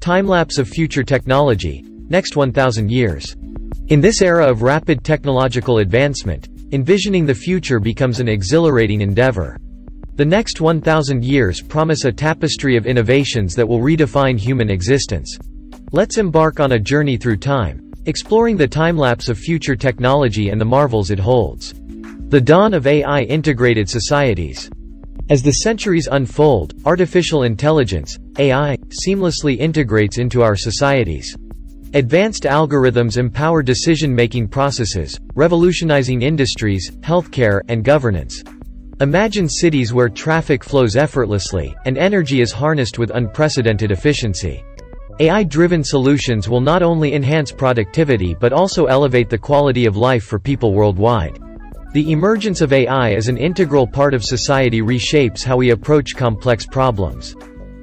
Time-lapse of future technology, next 1000 years. In this era of rapid technological advancement, envisioning the future becomes an exhilarating endeavor. The next 1000 years promise a tapestry of innovations that will redefine human existence. Let's embark on a journey through time, exploring the time-lapse of future technology and the marvels it holds. The dawn of AI integrated societies. As the centuries unfold, artificial intelligence, AI, seamlessly integrates into our societies. Advanced algorithms empower decision-making processes, revolutionizing industries, healthcare, and governance. Imagine cities where traffic flows effortlessly, and energy is harnessed with unprecedented efficiency. AI-driven solutions will not only enhance productivity but also elevate the quality of life for people worldwide. The emergence of AI as an integral part of society reshapes how we approach complex problems.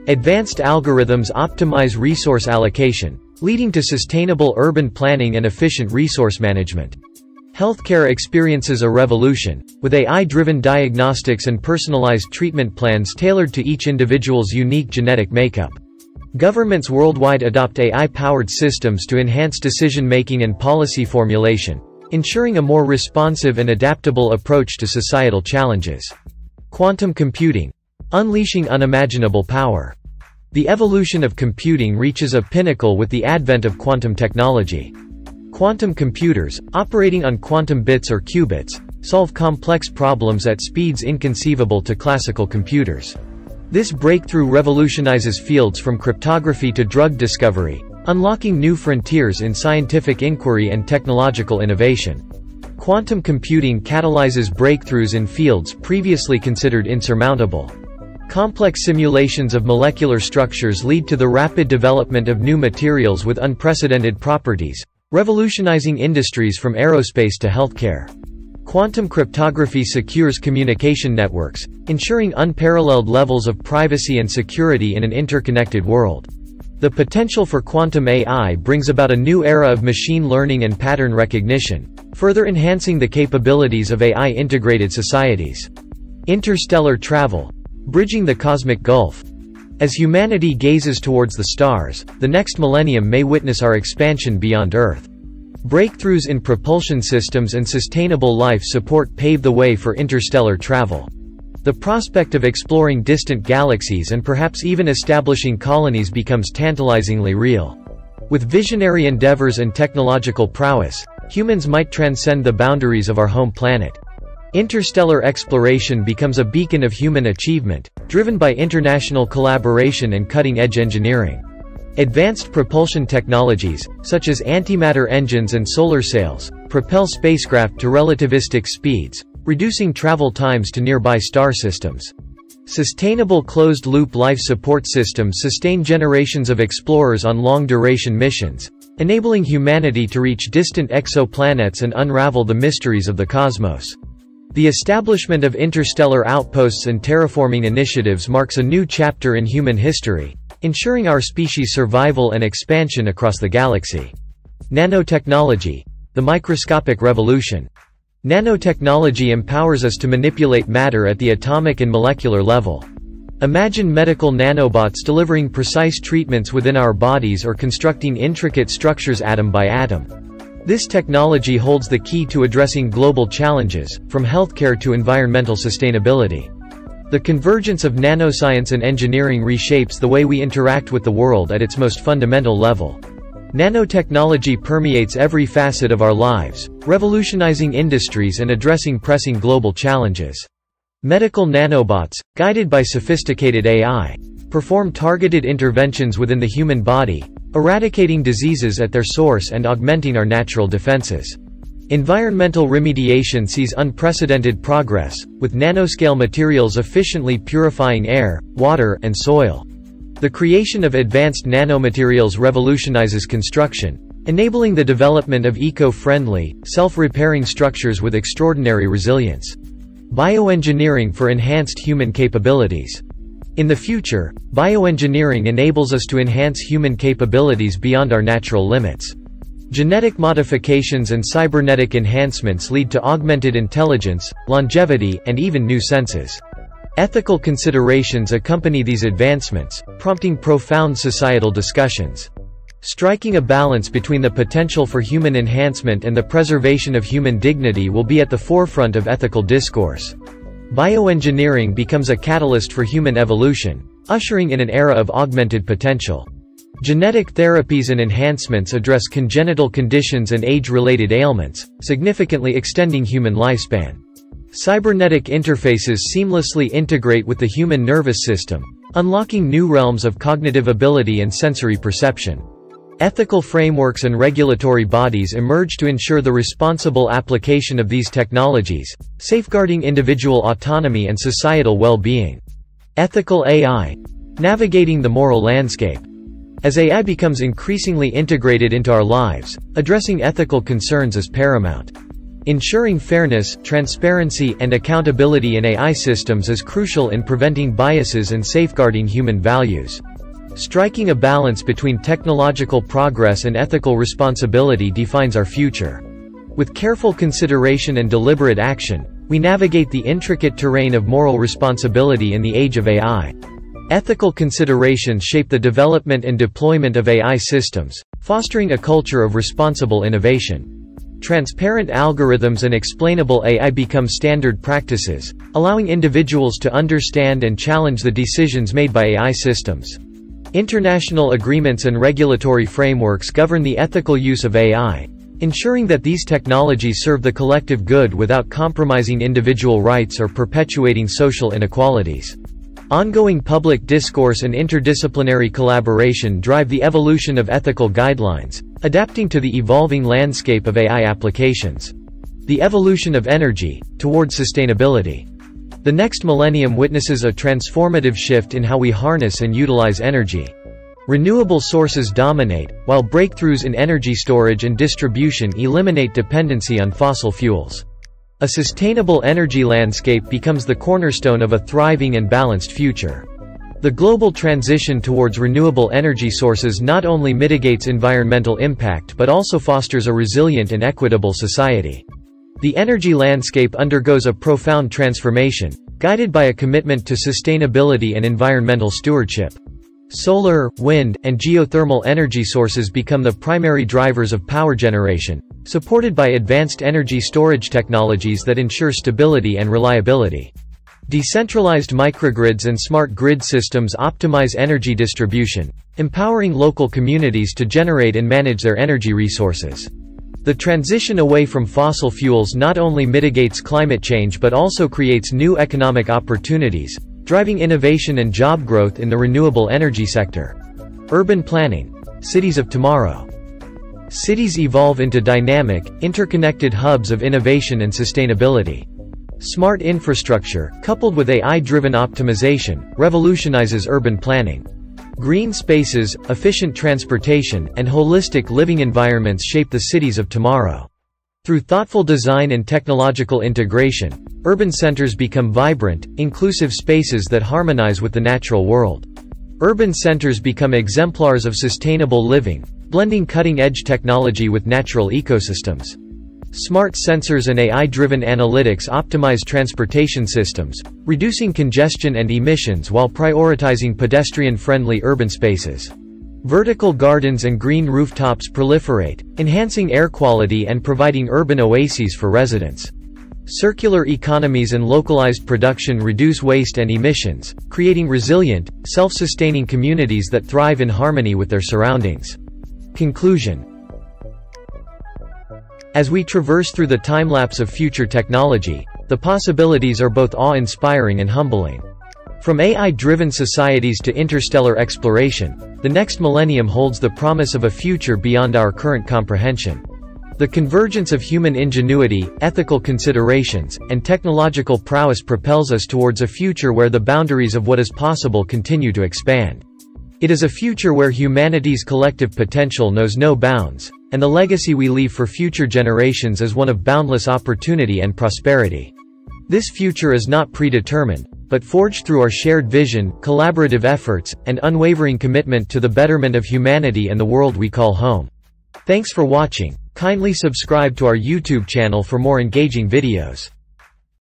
Advanced algorithms optimize resource allocation, leading to sustainable urban planning and efficient resource management. Healthcare experiences a revolution, with AI-driven diagnostics and personalized treatment plans tailored to each individual's unique genetic makeup. Governments worldwide adopt AI-powered systems to enhance decision-making and policy formulation, ensuring a more responsive and adaptable approach to societal challenges. Quantum computing. Unleashing unimaginable power. The evolution of computing reaches a pinnacle with the advent of quantum technology. Quantum computers, operating on quantum bits or qubits, solve complex problems at speeds inconceivable to classical computers. This breakthrough revolutionizes fields from cryptography to drug discovery, unlocking new frontiers in scientific inquiry and technological innovation. Quantum computing catalyzes breakthroughs in fields previously considered insurmountable. Complex simulations of molecular structures lead to the rapid development of new materials with unprecedented properties, revolutionizing industries from aerospace to healthcare. Quantum cryptography secures communication networks, ensuring unparalleled levels of privacy and security in an interconnected world. The potential for quantum AI brings about a new era of machine learning and pattern recognition, further enhancing the capabilities of AI-integrated societies. Interstellar travel, Bridging the cosmic gulf. As humanity gazes towards the stars, the next millennium may witness our expansion beyond Earth. Breakthroughs in propulsion systems and sustainable life support pave the way for interstellar travel. The prospect of exploring distant galaxies and perhaps even establishing colonies becomes tantalizingly real. With visionary endeavors and technological prowess, humans might transcend the boundaries of our home planet. Interstellar exploration becomes a beacon of human achievement, driven by international collaboration and cutting-edge engineering. Advanced propulsion technologies, such as antimatter engines and solar sails, propel spacecraft to relativistic speeds, reducing travel times to nearby star systems. Sustainable closed-loop life support systems sustain generations of explorers on long-duration missions, enabling humanity to reach distant exoplanets and unravel the mysteries of the cosmos. The establishment of interstellar outposts and terraforming initiatives marks a new chapter in human history, ensuring our species' survival and expansion across the galaxy. Nanotechnology. The microscopic revolution. Nanotechnology empowers us to manipulate matter at the atomic and molecular level. Imagine medical nanobots delivering precise treatments within our bodies or constructing intricate structures atom by atom. This technology holds the key to addressing global challenges, from healthcare to environmental sustainability. The convergence of nanoscience and engineering reshapes the way we interact with the world at its most fundamental level. Nanotechnology permeates every facet of our lives, revolutionizing industries and addressing pressing global challenges. Medical nanobots, guided by sophisticated AI, perform targeted interventions within the human body, eradicating diseases at their source and augmenting our natural defenses. Environmental remediation sees unprecedented progress, with nanoscale materials efficiently purifying air, water, and soil. The creation of advanced nanomaterials revolutionizes construction, enabling the development of eco-friendly, self-repairing structures with extraordinary resilience. Bioengineering for enhanced human capabilities. In the future, bioengineering enables us to enhance human capabilities beyond our natural limits. Genetic modifications and cybernetic enhancements lead to augmented intelligence, longevity, and even new senses. Ethical considerations accompany these advancements, prompting profound societal discussions. Striking a balance between the potential for human enhancement and the preservation of human dignity will be at the forefront of ethical discourse. Bioengineering becomes a catalyst for human evolution, ushering in an era of augmented potential. Genetic therapies and enhancements address congenital conditions and age-related ailments, significantly extending human lifespan. Cybernetic interfaces seamlessly integrate with the human nervous system, unlocking new realms of cognitive ability and sensory perception. Ethical frameworks and regulatory bodies emerge to ensure the responsible application of these technologies, safeguarding individual autonomy and societal well-being. Ethical AI. Navigating the moral landscape. As AI becomes increasingly integrated into our lives, addressing ethical concerns is paramount. Ensuring fairness, transparency, and accountability in AI systems is crucial in preventing biases and safeguarding human values. Striking a balance between technological progress and ethical responsibility defines our future. With careful consideration and deliberate action, we navigate the intricate terrain of moral responsibility in the age of AI. Ethical considerations shape the development and deployment of AI systems, fostering a culture of responsible innovation. Transparent algorithms and explainable AI become standard practices, allowing individuals to understand and challenge the decisions made by AI systems. International agreements and regulatory frameworks govern the ethical use of AI, ensuring that these technologies serve the collective good without compromising individual rights or perpetuating social inequalities. Ongoing public discourse and interdisciplinary collaboration drive the evolution of ethical guidelines, adapting to the evolving landscape of AI applications. The evolution of energy, toward sustainability. The next millennium witnesses a transformative shift in how we harness and utilize energy. Renewable sources dominate, while breakthroughs in energy storage and distribution eliminate dependency on fossil fuels. A sustainable energy landscape becomes the cornerstone of a thriving and balanced future. The global transition towards renewable energy sources not only mitigates environmental impact but also fosters a resilient and equitable society. The energy landscape undergoes a profound transformation, guided by a commitment to sustainability and environmental stewardship. Solar, wind, and geothermal energy sources become the primary drivers of power generation, supported by advanced energy storage technologies that ensure stability and reliability. Decentralized microgrids and smart grid systems optimize energy distribution, empowering local communities to generate and manage their energy resources. The transition away from fossil fuels not only mitigates climate change but also creates new economic opportunities, driving innovation and job growth in the renewable energy sector. Urban planning. Cities of tomorrow. Cities evolve into dynamic, interconnected hubs of innovation and sustainability. Smart infrastructure, coupled with AI-driven optimization, revolutionizes urban planning. Green spaces, efficient transportation, and holistic living environments shape the cities of tomorrow. Through thoughtful design and technological integration, urban centers become vibrant, inclusive spaces that harmonize with the natural world. Urban centers become exemplars of sustainable living, blending cutting-edge technology with natural ecosystems. Smart sensors and AI-driven analytics optimize transportation systems, reducing congestion and emissions while prioritizing pedestrian-friendly urban spaces. Vertical gardens and green rooftops proliferate, enhancing air quality and providing urban oases for residents. Circular economies and localized production reduce waste and emissions, creating resilient, self-sustaining communities that thrive in harmony with their surroundings. Conclusion As we traverse through the time-lapse of future technology, the possibilities are both awe-inspiring and humbling. From AI-driven societies to interstellar exploration, the next millennium holds the promise of a future beyond our current comprehension. The convergence of human ingenuity, ethical considerations, and technological prowess propels us towards a future where the boundaries of what is possible continue to expand. It is a future where humanity's collective potential knows no bounds, and the legacy we leave for future generations is one of boundless opportunity and prosperity. This future is not predetermined, but forged through our shared vision, collaborative efforts, and unwavering commitment to the betterment of humanity and the world we call home. Thanks for watching. Kindly subscribe to our YouTube channel for more engaging videos.